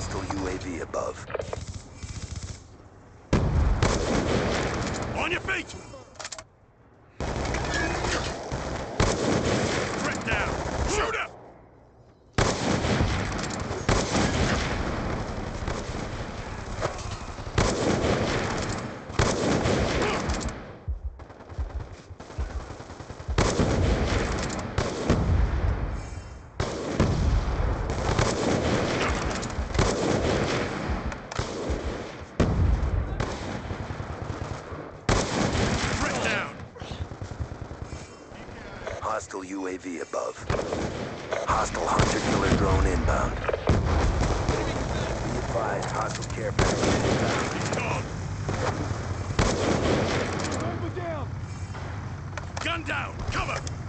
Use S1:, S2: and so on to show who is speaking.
S1: Hostile UAV above.
S2: On your feet!
S1: Hostile UAV above. Hostile hunter-killer drone inbound. Be advised, hostile care package!
S3: Down!
S2: Gun down!